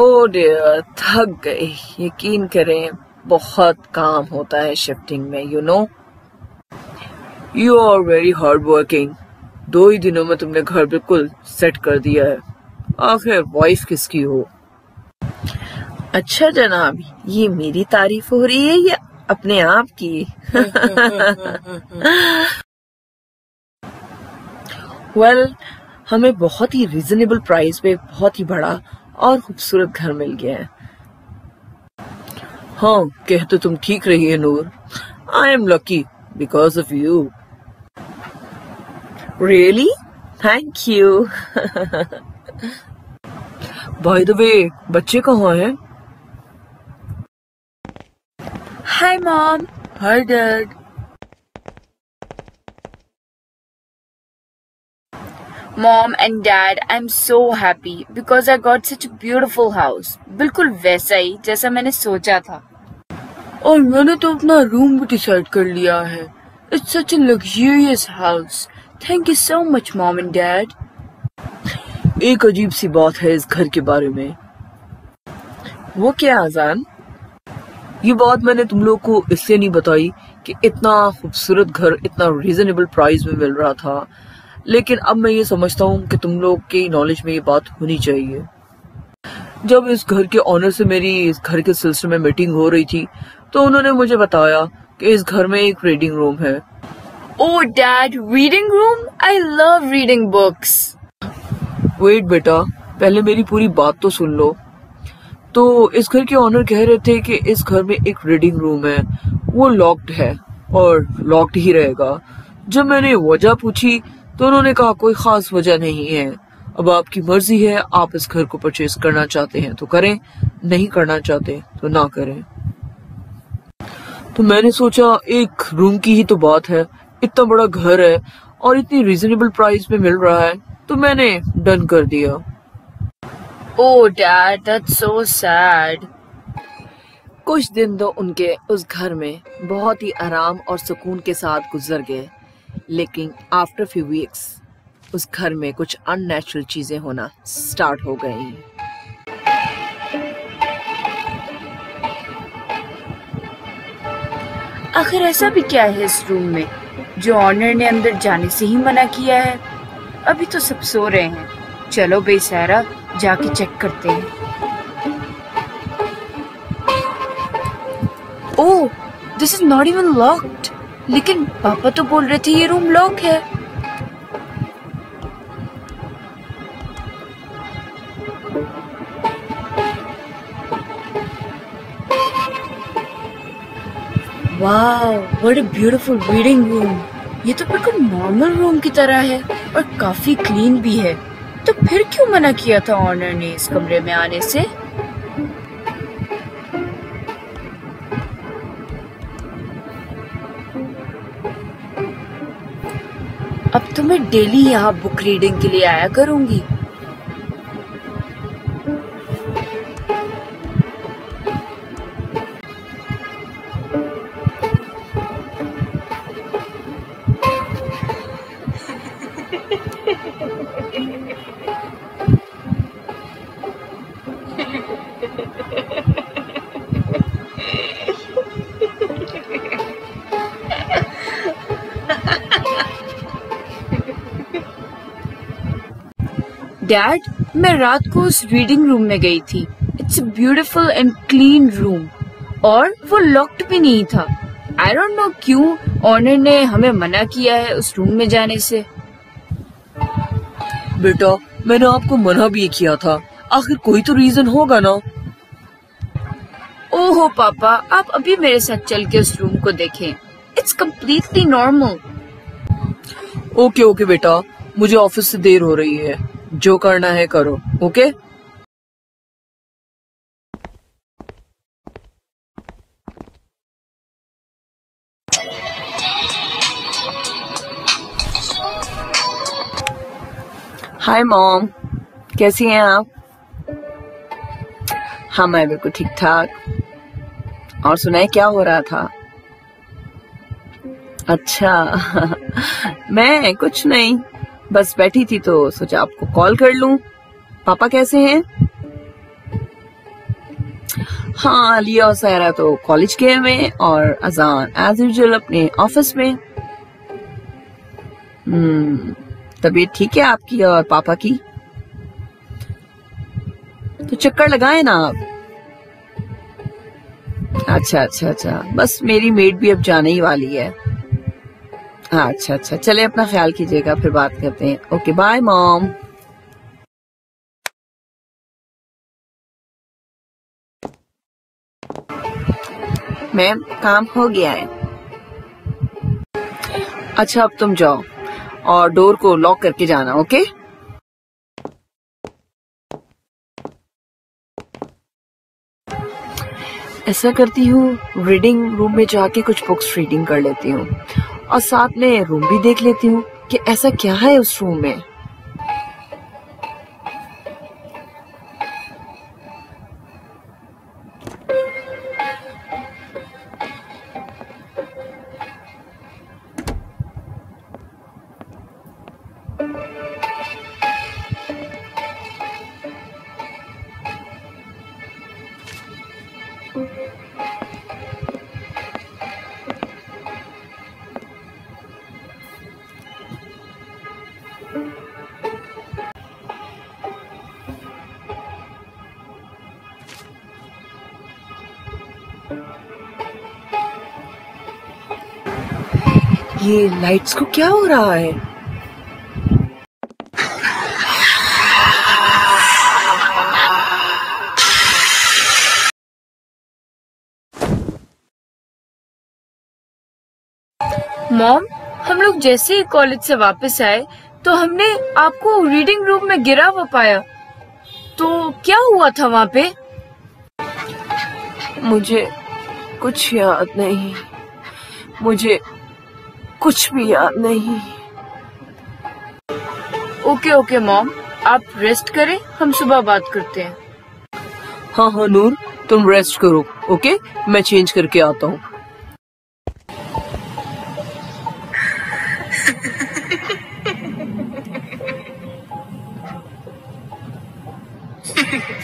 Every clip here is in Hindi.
ओ डियर थक गई। यकीन करें बहुत काम होता है शिफ्टिंग में you know you are very hard working दो ही दिनों में तुमने घर बिल्कुल सेट कर दिया है। आखिर वाइफ किसकी हो? अच्छा जनाब ये मेरी तारीफ़ हो रही है या अपने आप की? वेल well, हमें बहुत ही रिजनेबल प्राइस पे बहुत ही बड़ा और खूबसूरत घर मिल गया है। हाँ कहते तो तुम ठीक रही है Noor. I am lucky because of you really thank you by the way बच्चे कहाँ हैं? Hi mom hi dad Mom and dad I am so because I got such a beautiful house. बिल्कुल वैसा ही जैसा मैंने सोचा था और मैंने तो अपना रूम भी डिसाइड कर लिया है it's such a luxurious house. Thank you so much, Mom and Dad. एक अजीब सी बात है इस घर के बारे में वो क्या आजान ये बात मैंने तुम लोग को इससे नहीं बताई कि इतना खूबसूरत घर इतना रीजनेबल प्राइस में मिल रहा था लेकिन अब मैं ये समझता हूँ कि तुम लोग के नॉलेज में ये बात होनी चाहिए। जब इस घर के ऑनर से मेरी इस घर के सिलसिले में मीटिंग हो रही थी तो उन्होंने मुझे बताया कि इस घर में एक रीडिंग रूम है। ओ dad reading room I love reading books wait बेटा पहले मेरी पूरी बात तो सुन लो। तो इस घर के ऑनर कह रहे थे कि इस घर में एक रीडिंग रूम है। वो लॉक्ड है और लॉक्ड ही रहेगा। जब मैंने वजह पूछी तो उन्होंने कहा कोई खास वजह नहीं है। अब आपकी मर्ज़ी है आप इस घर को परचेज करना चाहते हैं तो करें नहीं करना चाहते तो ना करें। तो मैंने सोचा एक रूम की ही तो बात है। इतना बड़ा घर है और इतनी रिजनेबल प्राइस में मिल रहा है तो मैंने डन कर दिया। Oh dad that's so sad कुछ दिन तो उनके उस घर में बहुत ही आराम और सुकून के साथ गुजर गए। लेकिन आफ्टर फ्यू वीक्स उस घर में कुछ अननेचुरल चीज़ें होना स्टार्ट हो गई। आखिर ऐसा भी क्या है इस रूम में, जो ऑनर ने अंदर जाने से ही मना किया है? अभी तो सब सो रहे हैं। चलो बेसारा, जाके चेक करते हैं। ओह this is not even locked लेकिन पापा तो बोल रहे थे ये रूम लॉक है। वाह अ ब्यूटीफुल रीडिंग रूम ये तो बिल्कुल नॉर्मल रूम की तरह है और काफ़ी क्लीन भी है। तो फिर क्यों मना किया था ऑनर ने इस कमरे में आने से? अब तो मैं डेली यहाँ बुक रीडिंग के लिए आया करूँगी। डैड मैं रात को उस रीडिंग रूम में गई थी। It's beautiful and clean room और वो लॉक्ड भी नहीं था। आई डोंट नो क्यों ऑनर ने हमें मना किया है उस रूम में जाने से। बेटा मैंने आपको मना भी किया था। आखिर कोई तो रीजन होगा ना? ओहो पापा आप अभी मेरे साथ चल के उस रूम को देखें। It's completely normal okay okay बेटा। मुझे ऑफ़िस से देर हो रही है। जो करना है करो, ओके? हाय मॉम कैसी हैं आप? हाँ मैं बिल्कुल ठीक ठाक। और सुनाए, क्या हो रहा था? अच्छा मैं कुछ नहीं। बस बैठी थी तो सोचा आपको कॉल कर लूँ। पापा कैसे हैं? हाँ अली और सायरा तो कॉलेज गए हुए और अजान एज यूजल अपने ऑफ़िस में। हम्म तबीयत ठीक है आपकी और पापा की? तो चक्कर लगाए ना आप। अच्छा अच्छा अच्छा। बस मेरी मेड भी अब जाने ही वाली है। अच्छा अच्छा। चले अपना ख्याल कीजिएगा, फिर बात करते हैं। ओके बाय मॉम मैम काम हो गया है। अच्छा अब तुम जाओ और डोर को लॉक करके जाना ओके ऐसा करती हूँ रीडिंग रूम में जाके कुछ बुक्स रीडिंग कर लेती हूँ। और साथ में रूम भी देख लेती हूँ कि ऐसा क्या है उस रूम में। ये लाइट्स को क्या हो रहा है? मॉम हम लोग जैसे ही कॉलेज से वापस आए तो हमने आपको रीडिंग रूम में गिरा हुआ पाया। तो क्या हुआ था वहाँ पे? मुझे कुछ याद नहीं। मुझे कुछ भी याद नहीं। Okay okay mom. आप रेस्ट करें हम सुबह बात करते हैं। हाँ हाँ नूर तुम रेस्ट करो ओके? मैं चेंज करके आता हूँ।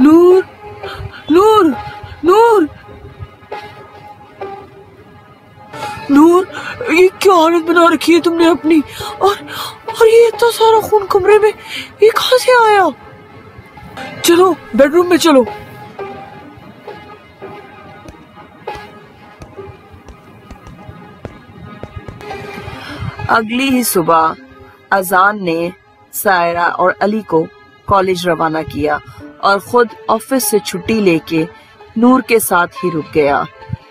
नूर नूर नूर नूर ये क्या हालत बना रखी है तुमने अपनी? और और ये इतना सारा खून कमरे में, ये कहाँ से आया? चलो बेडरूम में चलो। अगली ही सुबह अजान ने सायरा और अली को कॉलेज रवाना किया और खुद ऑफ़िस से छुट्टी लेके नूर के साथ ही रुक गया,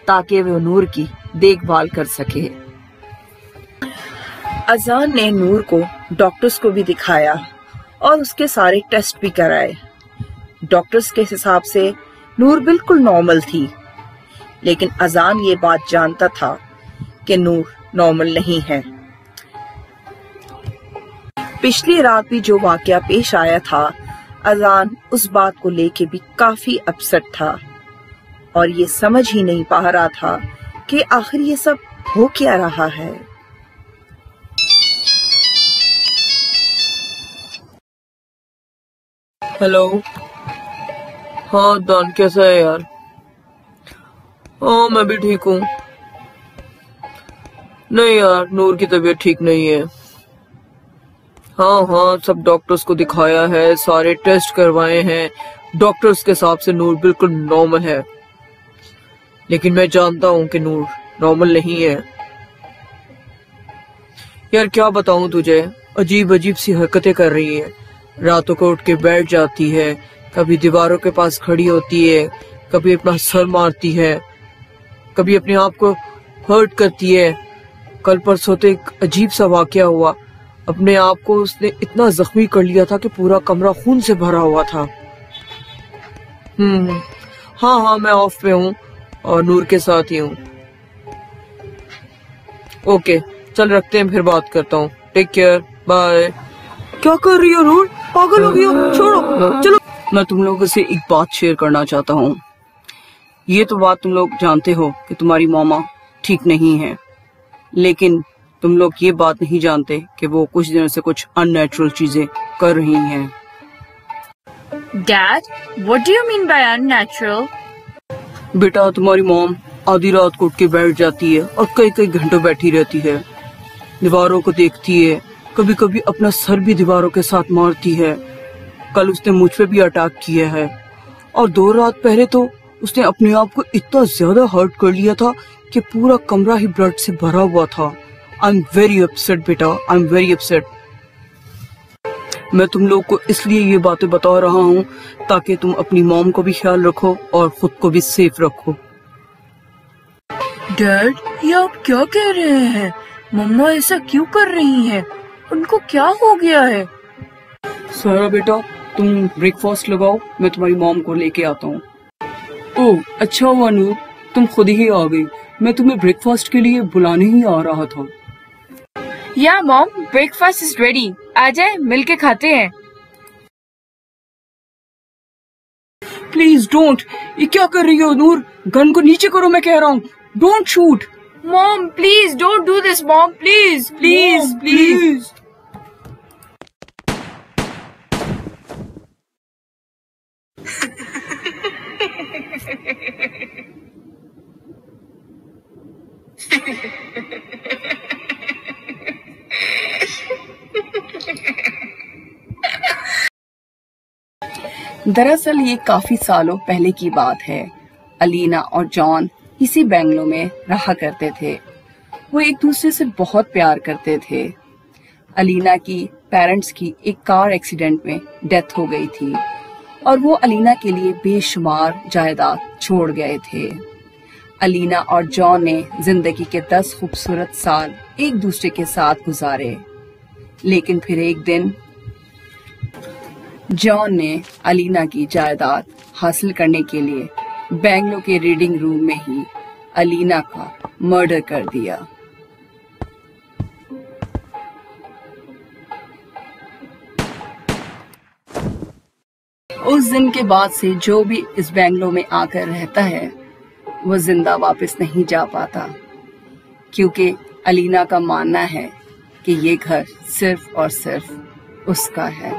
ताकि वे नूर की देखभाल कर सके। अजान ने नूर को डॉक्टर्स को भी दिखाया और उसके सारे टेस्ट भी कराए। डॉक्टर्स के हिसाब से नूर बिल्कुल नॉर्मल थी, लेकिन अजान ये बात जानता था कि नूर नॉर्मल नहीं है। पिछली रात भी जो वाकया पेश आया था, अजान उस बात को लेके भी काफ़ी अपसेट था। और ये समझ ही नहीं पा रहा था कि आखिर ये सब हो क्या रहा है। हेलो। हाँ दान कैसा है यार? हाँ मैं भी ठीक हूँ। नहीं यार, नूर की तबीयत ठीक नहीं है। हाँ हाँ सब डॉक्टर्स को दिखाया है, सारे टेस्ट करवाए हैं। डॉक्टर्स के हिसाब से नूर बिल्कुल नॉर्मल है। लेकिन मैं जानता हूँ कि नूर नॉर्मल नहीं है। यार, क्या बताऊँ तुझे? अजीब अजीब सी हरकतें कर रही है। रातों को उठ के बैठ जाती है, कभी दीवारों के पास खड़ी होती है, कभी अपना सर मारती है, कभी अपने आप को हर्ट करती है। कल परसों तो एक अजीब सा वाक्य हुआ। अपने आप को उसने इतना जख्मी कर लिया था कि पूरा कमरा खून से भरा हुआ था। हम्म हाँ हाँ मैं ऑफ़ पे हूँ और नूर के साथ ही हूँ। ओके चल रखते हैं, फिर बात करता हूँ। टेक केयर बाय क्या कर रही हो नूर? पागल हो गई हो? छोड़ो, चलो। मैं तुम लोगों से एक बात शेयर करना चाहता हूँ। ये तो बात तुम लोग जानते हो कि तुम्हारी मामा ठीक नहीं है। लेकिन तुम लोग ये बात नहीं जानते कि वो कुछ दिनों से कुछ अननेचुरल चीज़ें कर रही हैं। Dad what do you mean by unnatural? बेटा तुम्हारी मॉम आधी रात को उठ के बैठ जाती है और कई कई घंटों बैठी रहती है। दीवारों को देखती है कभी कभी अपना सर भी दीवारों के साथ मारती है। कल उसने मुझ पे भी अटैक किया है। और दो रात पहले तो उसने अपने आप को इतना ज़्यादा हर्ट कर लिया था कि पूरा कमरा ही ब्लड से भरा हुआ था। आई एम वेरी अपसेट बेटा. आई एम वेरी अपसेट मैं तुम लोग को इसलिए ये बातें बता रहा हूँ ताकि तुम अपनी मॉम को भी ख्याल रखो और खुद को भी सेफ़ रखो। डैड ये आप क्या कह रहे हैं? मम्मा ऐसा क्यों कर रही हैं? उनको क्या हो गया है? सारा बेटा तुम ब्रेकफास्ट लगाओ मैं तुम्हारी मॉम को लेके आता हूँ। ओह अच्छा हुआ नूर तुम खुद ही आ गई। मैं तुम्हें ब्रेकफास्ट के लिए बुलाने ही आ रहा था। या मॉम ब्रेकफास्ट इज़ रेडी आ जाए मिल के खाते हैं। प्लीज़ डोंट ये क्या कर रही हो नूर? गन को नीचे करो मैं कह रहा हूँ। Don't shoot mom please don't do this mom please please please दरअसल ये काफ़ी सालों पहले की बात है। अलीना और जॉन इसी बैंगलो में रहा करते थे। वो एक दूसरे से बहुत प्यार करते थे। अलीना की पेरेंट्स की एक कार एक्सीडेंट में डेथ हो गई थी और वो अलीना के लिए बेशुमार जायदाद छोड़ गए थे। अलीना और जॉन ने ज़िंदगी के दस खूबसूरत साल एक दूसरे के साथ गुजारे। लेकिन फिर एक दिन जॉन ने अलीना की जायदाद हासिल करने के लिए बैंगलो के रीडिंग रूम में ही अलीना का मर्डर कर दिया। उस दिन के बाद से जो भी इस बैंगलो में आकर रहता है वो ज़िंदा वापस नहीं जा पाता। क्योंकि अलीना का मानना है कि ये घर सिर्फ़ और सिर्फ़ उसका है।